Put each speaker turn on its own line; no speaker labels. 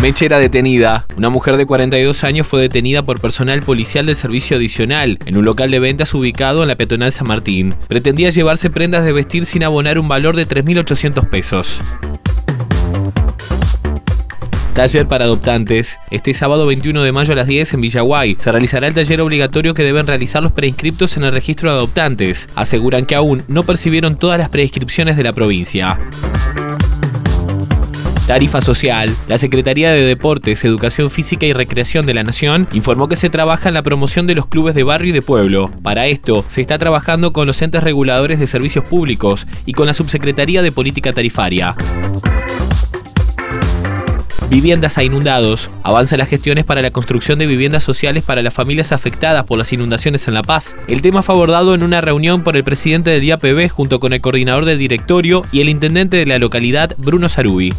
Mechera detenida. Una mujer de 42 años fue detenida por personal policial del servicio adicional en un local de ventas ubicado en la peatonal San Martín. Pretendía llevarse prendas de vestir sin abonar un valor de 3.800 pesos. Taller para adoptantes. Este sábado 21 de mayo a las 10 en Villaguay se realizará el taller obligatorio que deben realizar los preinscriptos en el registro de adoptantes. Aseguran que aún no percibieron todas las preinscripciones de la provincia. Tarifa social. La Secretaría de Deportes, Educación Física y Recreación de la Nación informó que se trabaja en la promoción de los clubes de barrio y de pueblo. Para esto, se está trabajando con los entes reguladores de servicios públicos y con la Subsecretaría de Política Tarifaria. Viviendas a inundados. Avanzan las gestiones para la construcción de viviendas sociales para las familias afectadas por las inundaciones en La Paz. El tema fue abordado en una reunión por el presidente del IAPB junto con el coordinador del directorio y el intendente de la localidad, Bruno Sarubi.